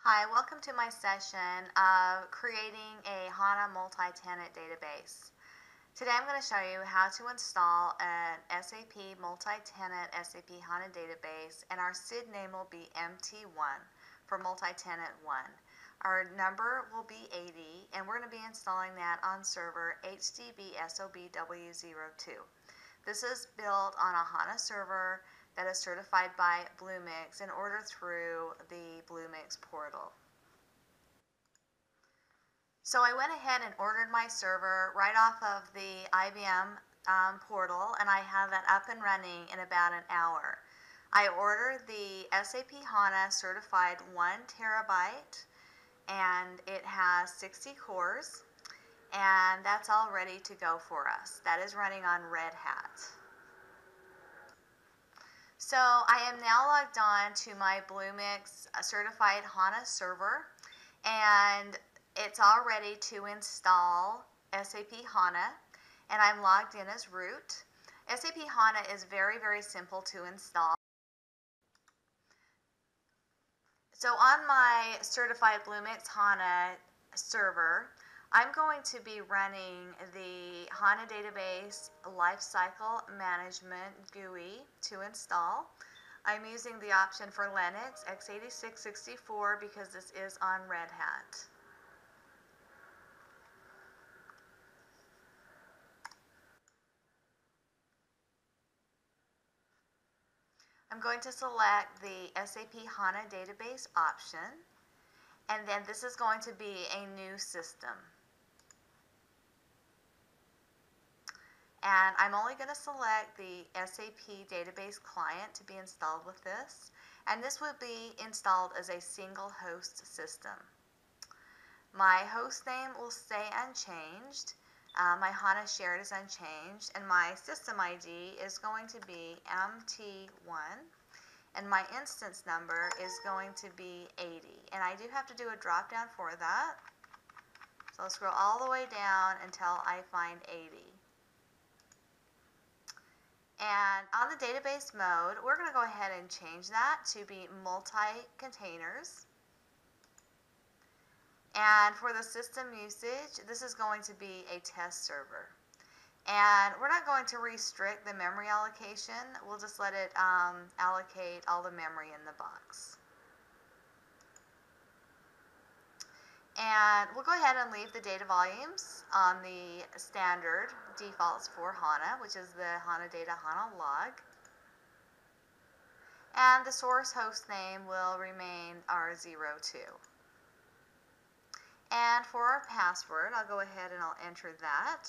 Hi, welcome to my session of creating a HANA multi-tenant database. Today I'm going to show you how to install an SAP multi-tenant SAP HANA database and our SID name will be MT1 for multi-tenant 1. Our number will be 80 and we're going to be installing that on server HDB SOBW02. This is built on a HANA server that is certified by Bluemix and ordered through the Bluemix portal. So I went ahead and ordered my server right off of the IBM um, portal and I have that up and running in about an hour. I ordered the SAP HANA certified 1 terabyte and it has 60 cores and that's all ready to go for us. That is running on Red Hat. So I am now logged on to my Bluemix uh, certified HANA server and it's all ready to install SAP HANA and I'm logged in as root. SAP HANA is very, very simple to install. So on my certified Bluemix HANA server, I'm going to be running the HANA Database Lifecycle Management GUI to install. I'm using the option for Linux x86-64 because this is on Red Hat. I'm going to select the SAP HANA Database option and then this is going to be a new system. And I'm only going to select the SAP database client to be installed with this. And this will be installed as a single host system. My host name will stay unchanged. Uh, my HANA shared is unchanged. And my system ID is going to be MT1. And my instance number is going to be 80. And I do have to do a drop down for that. So I'll scroll all the way down until I find 80. And on the database mode, we're going to go ahead and change that to be multi-containers. And for the system usage, this is going to be a test server. And we're not going to restrict the memory allocation. We'll just let it um, allocate all the memory in the box. And we'll go ahead and leave the data volumes on the standard defaults for HANA, which is the HANA data HANA log. And the source host name will remain R02. And for our password, I'll go ahead and I'll enter that.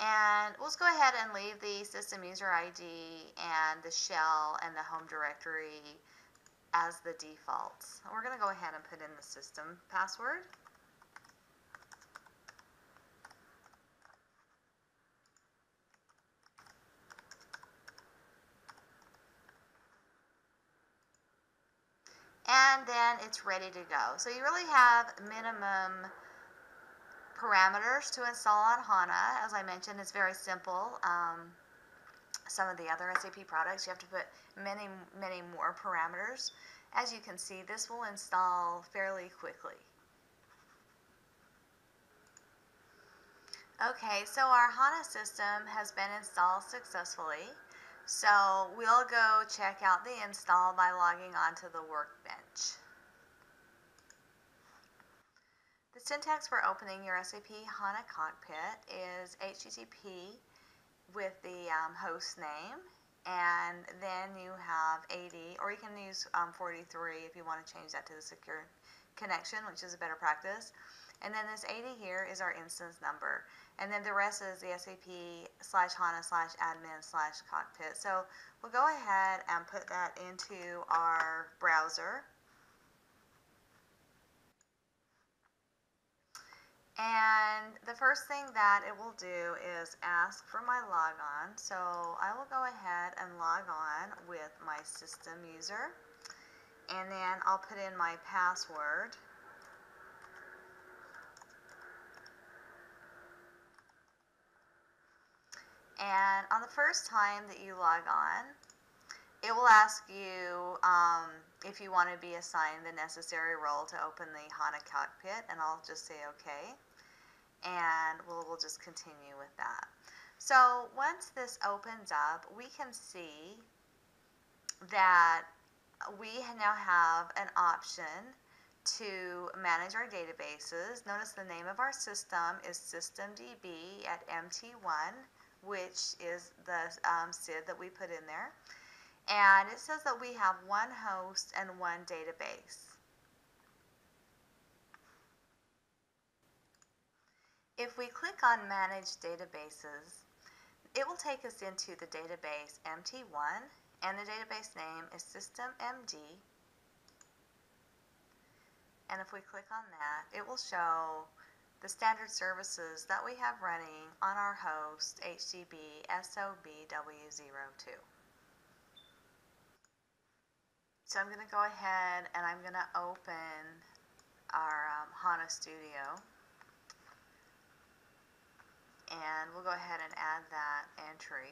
And let's go ahead and leave the system user ID and the shell and the home directory as the defaults. We're going to go ahead and put in the system password. And then it's ready to go. So you really have minimum parameters to install on HANA. As I mentioned, it's very simple. Um, some of the other SAP products, you have to put many, many more parameters. As you can see, this will install fairly quickly. Okay, so our HANA system has been installed successfully. So we'll go check out the install by logging onto the workbench. The syntax for opening your SAP HANA cockpit is HTTP with the um, host name and then you have 80 or you can use um, 43 if you want to change that to the secure connection which is a better practice. And then this 80 here is our instance number and then the rest is the SAP slash HANA slash admin slash cockpit. So we'll go ahead and put that into our browser And the first thing that it will do is ask for my logon. So I will go ahead and log on with my system user. And then I'll put in my password. And on the first time that you log on, it will ask you um, if you want to be assigned the necessary role to open the HANA cockpit, and I'll just say okay, and we'll, we'll just continue with that. So once this opens up, we can see that we now have an option to manage our databases. Notice the name of our system is systemdb at MT1, which is the um, SID that we put in there. And it says that we have one host and one database. If we click on Manage Databases, it will take us into the database MT1, and the database name is SystemMD. And if we click on that, it will show the standard services that we have running on our host HDB SOBW02. So I'm going to go ahead and I'm going to open our um, HANA Studio. And we'll go ahead and add that entry.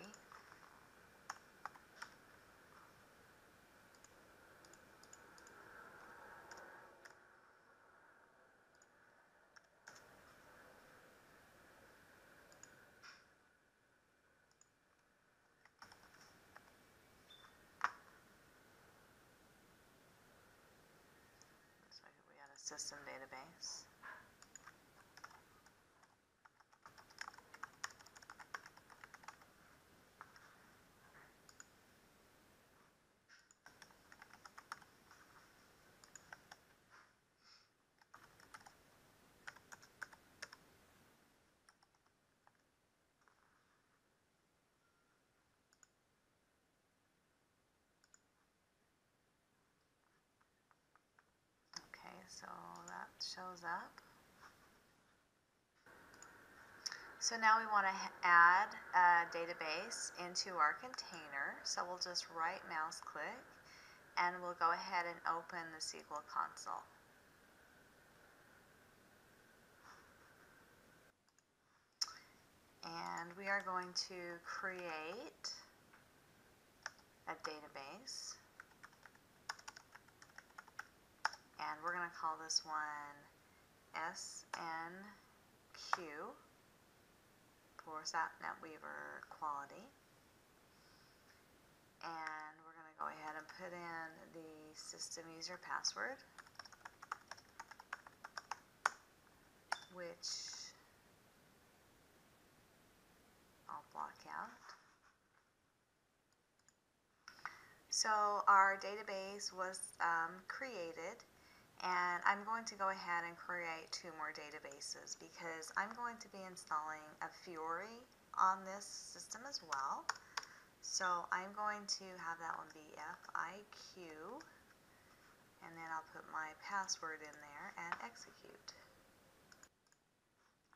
We got a system database. So that shows up. So now we want to add a database into our container. So we'll just right mouse click and we'll go ahead and open the SQL console. And we are going to create a database. And we're going to call this one SNQ for SAP NetWeaver quality. And we're going to go ahead and put in the system user password, which I'll block out. So our database was um, created and I'm going to go ahead and create two more databases because I'm going to be installing a Fiori on this system as well. So I'm going to have that one be FIQ and then I'll put my password in there and execute.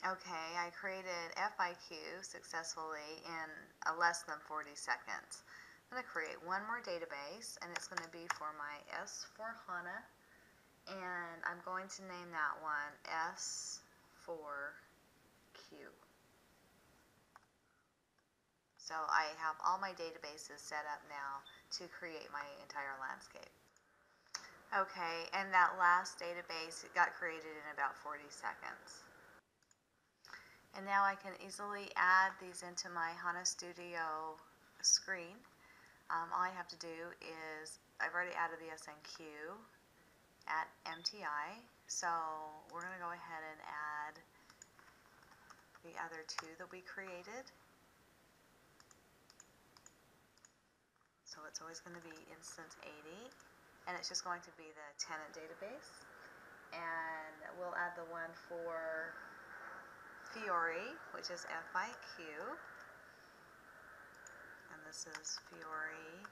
Okay, I created FIQ successfully in a less than 40 seconds. I'm going to create one more database and it's going to be for my S4HANA and I'm going to name that one S4Q. So I have all my databases set up now to create my entire landscape. Okay, and that last database got created in about 40 seconds. And now I can easily add these into my HANA Studio screen. Um, all I have to do is, I've already added the SNQ, at MTI. So we're going to go ahead and add the other two that we created. So it's always going to be instance 80 and it's just going to be the tenant database. And we'll add the one for Fiori, which is FIQ. And this is Fiori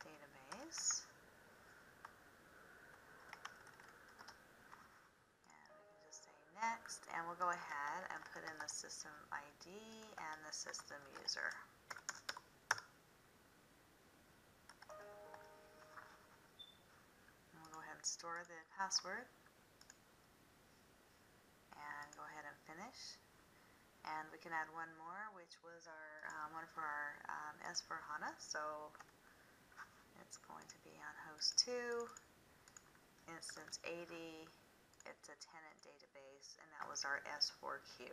database. We'll go ahead and put in the system ID and the system user. And we'll go ahead and store the password. And go ahead and finish. And we can add one more, which was our um, one for our um, S4 HANA. So it's going to be on host 2, instance 80. It's a tenant database, and that was our S4Q.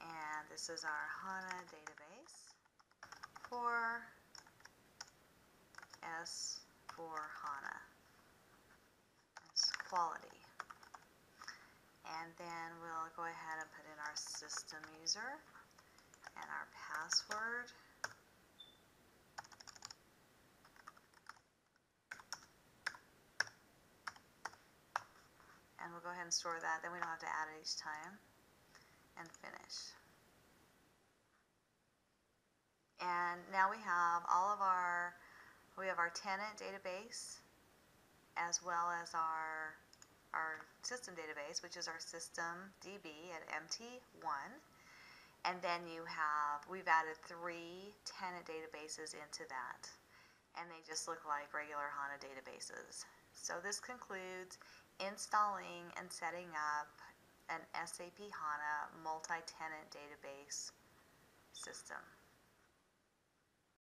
And this is our HANA database for S4 HANA. It's quality. And then we'll go ahead and put in our system user and our password. And we'll go ahead and store that, then we don't have to add it each time. And finish. And now we have all of our, we have our tenant database as well as our our system database, which is our system DB at MT1. And then you have, we've added three tenant databases into that. And they just look like regular HANA databases. So this concludes installing and setting up an SAP HANA multi-tenant database system.